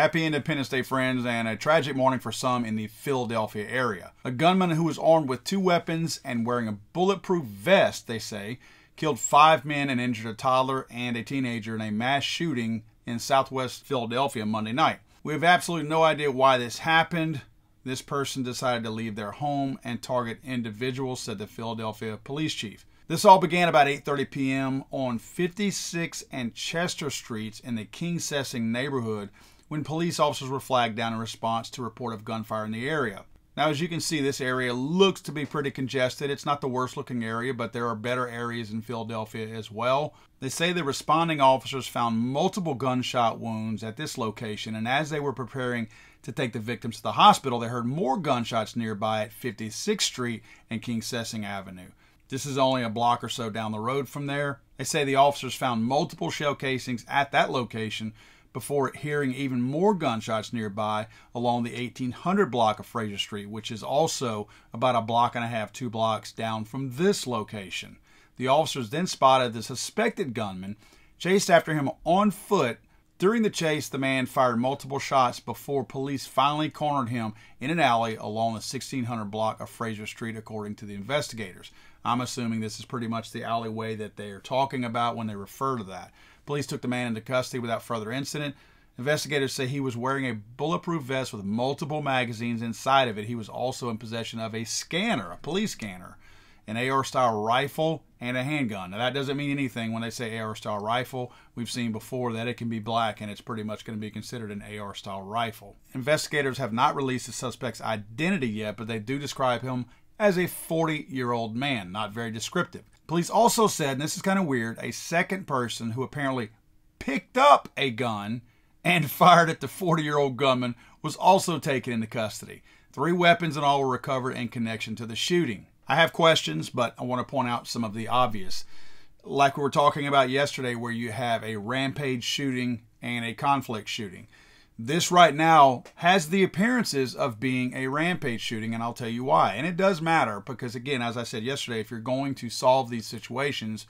Happy Independence Day, friends, and a tragic morning for some in the Philadelphia area. A gunman who was armed with two weapons and wearing a bulletproof vest, they say, killed five men and injured a toddler and a teenager in a mass shooting in southwest Philadelphia Monday night. We have absolutely no idea why this happened. This person decided to leave their home and target individuals, said the Philadelphia police chief. This all began about 8:30 p.m. on 56 and Chester Streets in the Kingsessing neighborhood when police officers were flagged down in response to report of gunfire in the area. Now, as you can see, this area looks to be pretty congested. It's not the worst looking area, but there are better areas in Philadelphia as well. They say the responding officers found multiple gunshot wounds at this location, and as they were preparing to take the victims to the hospital, they heard more gunshots nearby at 56th Street and Kingsessing Avenue. This is only a block or so down the road from there. They say the officers found multiple shell casings at that location, before hearing even more gunshots nearby along the 1800 block of Frazier Street, which is also about a block and a half, two blocks down from this location. The officers then spotted the suspected gunman, chased after him on foot. During the chase, the man fired multiple shots before police finally cornered him in an alley along the 1600 block of Frazier Street, according to the investigators. I'm assuming this is pretty much the alleyway that they are talking about when they refer to that. Police took the man into custody without further incident. Investigators say he was wearing a bulletproof vest with multiple magazines inside of it. He was also in possession of a scanner, a police scanner, an AR style rifle, and a handgun. Now, that doesn't mean anything when they say AR style rifle. We've seen before that it can be black and it's pretty much going to be considered an AR style rifle. Investigators have not released the suspect's identity yet, but they do describe him as a 40 year old man, not very descriptive. Police also said, and this is kind of weird, a second person who apparently picked up a gun and fired at the 40 year old gunman was also taken into custody. Three weapons in all were recovered in connection to the shooting. I have questions, but I want to point out some of the obvious. Like we were talking about yesterday, where you have a rampage shooting and a conflict shooting this right now has the appearances of being a rampage shooting, and I'll tell you why. And it does matter because, again, as I said yesterday, if you're going to solve these situations,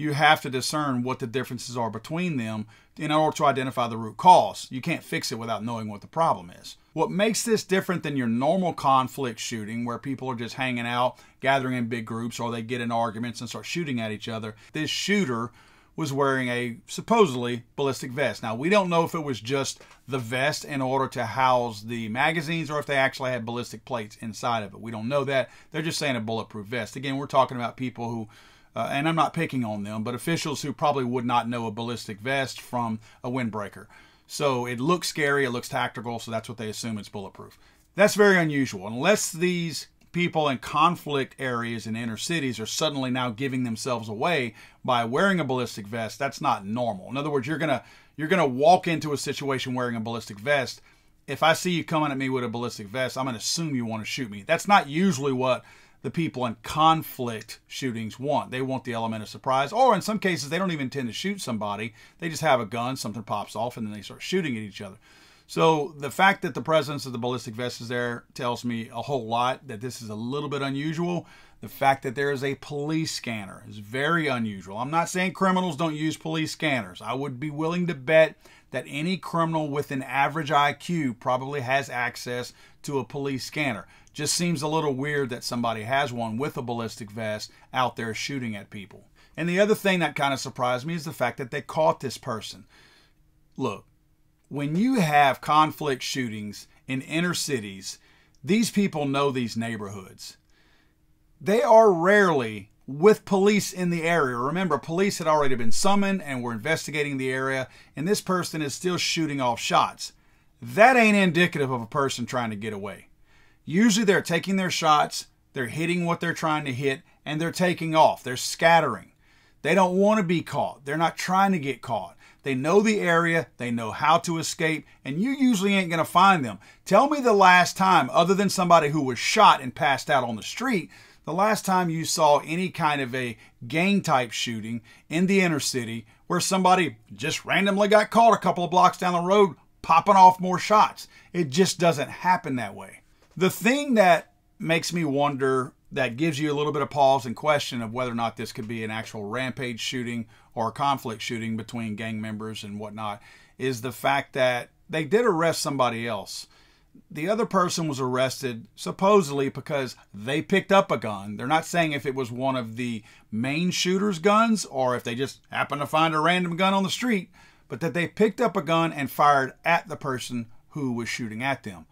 you have to discern what the differences are between them in order to identify the root cause. You can't fix it without knowing what the problem is. What makes this different than your normal conflict shooting, where people are just hanging out, gathering in big groups, or they get in arguments and start shooting at each other, this shooter was wearing a supposedly ballistic vest. Now, we don't know if it was just the vest in order to house the magazines or if they actually had ballistic plates inside of it. We don't know that. They're just saying a bulletproof vest. Again, we're talking about people who, uh, and I'm not picking on them, but officials who probably would not know a ballistic vest from a windbreaker. So it looks scary, it looks tactical, so that's what they assume it's bulletproof. That's very unusual. Unless these people in conflict areas in inner cities are suddenly now giving themselves away by wearing a ballistic vest that's not normal in other words you're gonna you're gonna walk into a situation wearing a ballistic vest if i see you coming at me with a ballistic vest i'm gonna assume you want to shoot me that's not usually what the people in conflict shootings want they want the element of surprise or in some cases they don't even intend to shoot somebody they just have a gun something pops off and then they start shooting at each other so the fact that the presence of the ballistic vest is there tells me a whole lot that this is a little bit unusual. The fact that there is a police scanner is very unusual. I'm not saying criminals don't use police scanners. I would be willing to bet that any criminal with an average IQ probably has access to a police scanner. Just seems a little weird that somebody has one with a ballistic vest out there shooting at people. And the other thing that kind of surprised me is the fact that they caught this person. Look, when you have conflict shootings in inner cities, these people know these neighborhoods. They are rarely with police in the area. Remember, police had already been summoned and were investigating the area, and this person is still shooting off shots. That ain't indicative of a person trying to get away. Usually they're taking their shots, they're hitting what they're trying to hit, and they're taking off. They're scattering. They don't want to be caught. They're not trying to get caught. They know the area, they know how to escape, and you usually ain't going to find them. Tell me the last time, other than somebody who was shot and passed out on the street, the last time you saw any kind of a gang type shooting in the inner city where somebody just randomly got caught a couple of blocks down the road popping off more shots. It just doesn't happen that way. The thing that makes me wonder that gives you a little bit of pause and question of whether or not this could be an actual rampage shooting or a conflict shooting between gang members and whatnot is the fact that they did arrest somebody else. The other person was arrested supposedly because they picked up a gun. They're not saying if it was one of the main shooter's guns or if they just happened to find a random gun on the street, but that they picked up a gun and fired at the person who was shooting at them.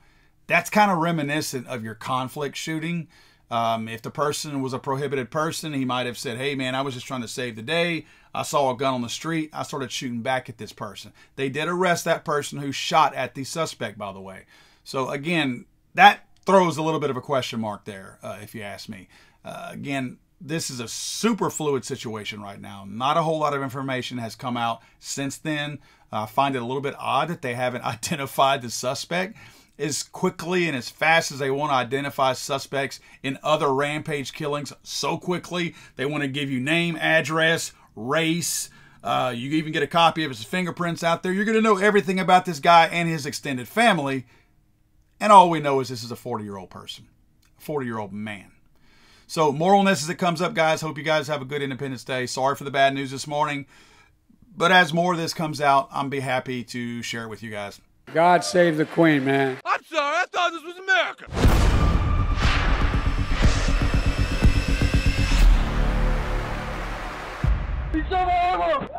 That's kind of reminiscent of your conflict shooting. Um, if the person was a prohibited person, he might have said, Hey, man, I was just trying to save the day. I saw a gun on the street. I started shooting back at this person. They did arrest that person who shot at the suspect, by the way. So, again, that throws a little bit of a question mark there, uh, if you ask me. Uh, again, this is a super fluid situation right now. Not a whole lot of information has come out since then. I find it a little bit odd that they haven't identified the suspect as quickly and as fast as they want to identify suspects in other rampage killings so quickly. They want to give you name, address, race. Uh, you even get a copy of his fingerprints out there. You're going to know everything about this guy and his extended family. And all we know is this is a 40 year old person, a 40 year old man. So, this as it comes up, guys. Hope you guys have a good Independence Day. Sorry for the bad news this morning. But as more of this comes out, I'm be happy to share it with you guys. God save the Queen, man. I thought this was America. He's!